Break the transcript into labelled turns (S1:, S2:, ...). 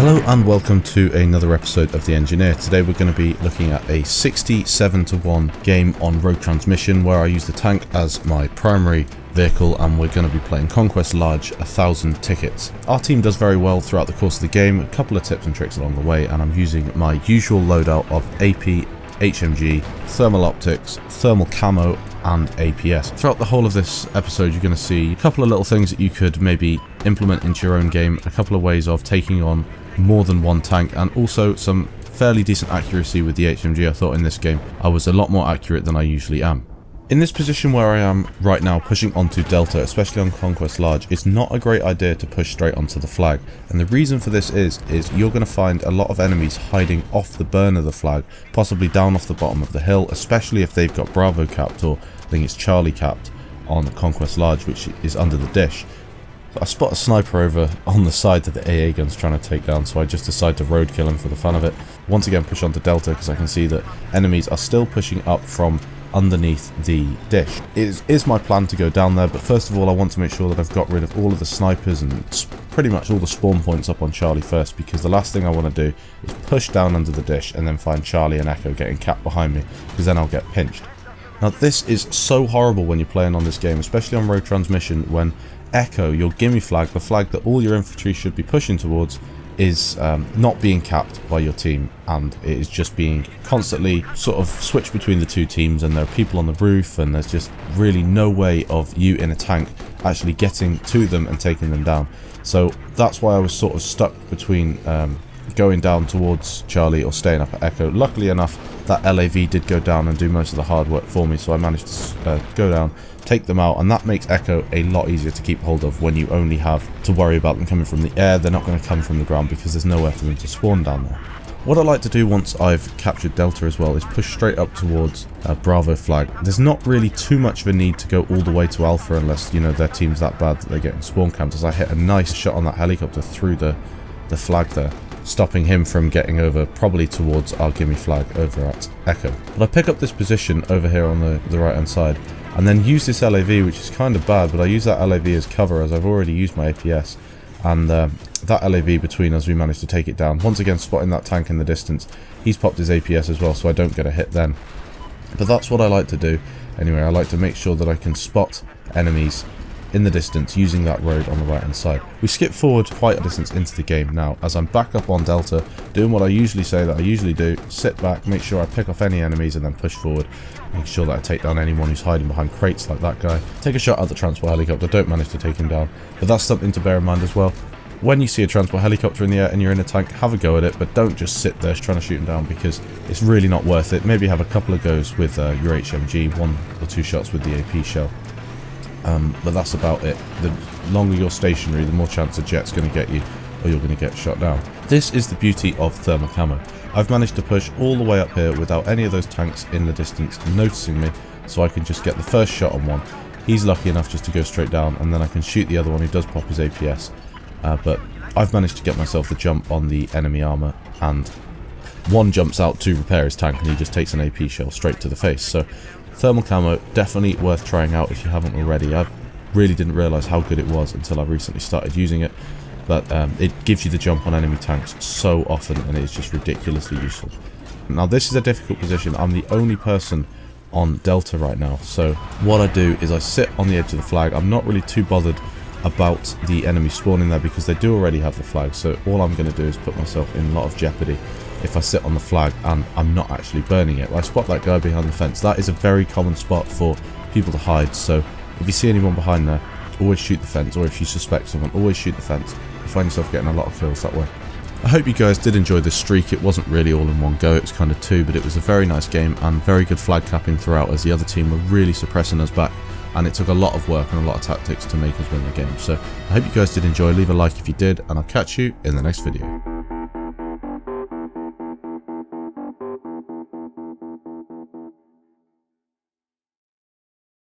S1: Hello and welcome to another episode of The Engineer. Today we're going to be looking at a 67 to 1 game on Rogue Transmission where I use the tank as my primary vehicle and we're going to be playing Conquest Large, a thousand tickets. Our team does very well throughout the course of the game, a couple of tips and tricks along the way and I'm using my usual loadout of AP, HMG, thermal optics, thermal camo and APS. Throughout the whole of this episode you're going to see a couple of little things that you could maybe implement into your own game, a couple of ways of taking on more than one tank and also some fairly decent accuracy with the HMG I thought in this game. I was a lot more accurate than I usually am. In this position where I am right now pushing onto Delta, especially on Conquest Large, it's not a great idea to push straight onto the flag. And the reason for this is, is you're going to find a lot of enemies hiding off the burn of the flag, possibly down off the bottom of the hill, especially if they've got Bravo capped or I think it's Charlie capped on Conquest Large, which is under the dish. I spot a sniper over on the side that the AA gun's trying to take down, so I just decide to roadkill him for the fun of it. Once again push onto Delta because I can see that enemies are still pushing up from underneath the dish. It is, is my plan to go down there, but first of all I want to make sure that I've got rid of all of the snipers and pretty much all the spawn points up on Charlie first, because the last thing I want to do is push down under the dish and then find Charlie and Echo getting capped behind me, because then I'll get pinched. Now this is so horrible when you're playing on this game, especially on Rogue Transmission when Echo, your gimme flag, the flag that all your infantry should be pushing towards, is um, not being capped by your team and it is just being constantly sort of switched between the two teams and there are people on the roof and there's just really no way of you in a tank actually getting to them and taking them down. So that's why I was sort of stuck between um, going down towards Charlie or staying up at Echo. Luckily enough, that LAV did go down and do most of the hard work for me, so I managed to uh, go down, take them out, and that makes Echo a lot easier to keep hold of when you only have to worry about them coming from the air. They're not going to come from the ground because there's nowhere for them to spawn down there. What I like to do once I've captured Delta as well is push straight up towards uh, Bravo flag. There's not really too much of a need to go all the way to Alpha unless, you know, their team's that bad that they're getting spawn camped as I hit a nice shot on that helicopter through the, the flag there stopping him from getting over probably towards our gimme flag over at Echo. But I pick up this position over here on the, the right hand side and then use this LAV which is kind of bad but I use that LAV as cover as I've already used my APS and um, that LAV between us we managed to take it down. Once again spotting that tank in the distance he's popped his APS as well so I don't get a hit then. But that's what I like to do anyway I like to make sure that I can spot enemies in the distance using that road on the right hand side. We skip forward quite a distance into the game now as I'm back up on Delta doing what I usually say that I usually do, sit back, make sure I pick off any enemies and then push forward, make sure that I take down anyone who's hiding behind crates like that guy. Take a shot at the transport helicopter, don't manage to take him down, but that's something to bear in mind as well. When you see a transport helicopter in the air and you're in a tank, have a go at it, but don't just sit there trying to shoot them down because it's really not worth it. Maybe have a couple of goes with uh, your HMG, one or two shots with the AP shell. Um, but that's about it. The longer you're stationary, the more chance a jet's going to get you or you're going to get shot down. This is the beauty of thermal camo. I've managed to push all the way up here without any of those tanks in the distance noticing me, so I can just get the first shot on one. He's lucky enough just to go straight down, and then I can shoot the other one who does pop his APS. Uh, but I've managed to get myself the jump on the enemy armour, and one jumps out to repair his tank, and he just takes an AP shell straight to the face. So Thermal camo, definitely worth trying out if you haven't already. I really didn't realise how good it was until I recently started using it. But um, it gives you the jump on enemy tanks so often and it is just ridiculously useful. Now this is a difficult position. I'm the only person on Delta right now. So what I do is I sit on the edge of the flag. I'm not really too bothered about the enemy spawning there because they do already have the flag. So all I'm going to do is put myself in a lot of jeopardy if I sit on the flag and I'm not actually burning it. I spot that guy behind the fence. That is a very common spot for people to hide. So if you see anyone behind there, always shoot the fence. Or if you suspect someone, always shoot the fence. You find yourself getting a lot of kills that way. I hope you guys did enjoy this streak. It wasn't really all in one go, it was kind of two, but it was a very nice game and very good flag capping throughout as the other team were really suppressing us back and it took a lot of work and a lot of tactics to make us win the game. So I hope you guys did enjoy. Leave a like if you did and I'll catch you in the next video.